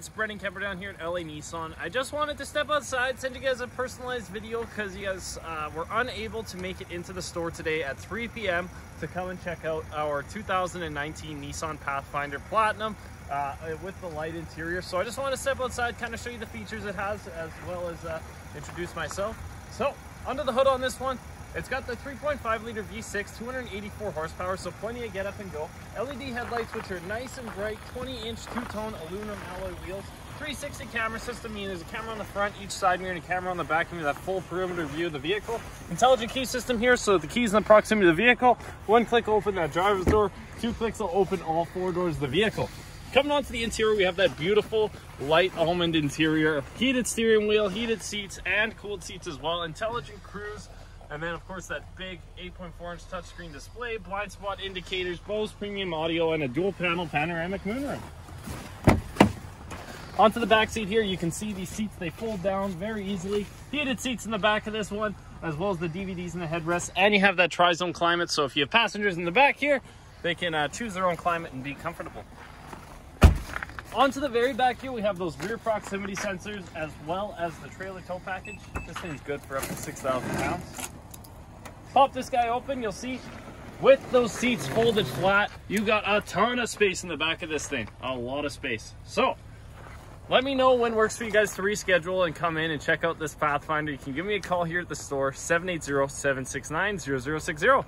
it's Brendan Kemper down here at LA Nissan. I just wanted to step outside, send you guys a personalized video because you guys uh, were unable to make it into the store today at 3 p.m. to come and check out our 2019 Nissan Pathfinder Platinum uh, with the light interior. So I just want to step outside, kind of show you the features it has as well as uh, introduce myself. So under the hood on this one, it's got the 3.5 liter V6, 284 horsepower, so plenty of get up and go. LED headlights, which are nice and bright, 20 inch two-tone aluminum alloy wheels. 360 camera system, meaning there's a camera on the front, each side mirror, and a camera on the back, giving you that full perimeter view of the vehicle. Intelligent key system here, so the keys in the proximity of the vehicle. One click will open that driver's door, two clicks will open all four doors of the vehicle. Coming onto the interior, we have that beautiful light almond interior, heated steering wheel, heated seats, and cooled seats as well. Intelligent cruise and then of course that big 8.4 inch touchscreen display, blind spot indicators, Bose premium audio, and a dual panel panoramic moonroof. Onto the back seat here, you can see these seats, they fold down very easily. Heated seats in the back of this one, as well as the DVDs in the headrest. And you have that tri-zone climate, so if you have passengers in the back here, they can uh, choose their own climate and be comfortable. Onto the very back here, we have those rear proximity sensors as well as the trailer tow package. This thing's good for up to 6,000 pounds. Pop this guy open, you'll see with those seats folded flat, you got a ton of space in the back of this thing. A lot of space. So, let me know when works for you guys to reschedule and come in and check out this Pathfinder. You can give me a call here at the store, 780-769-0060.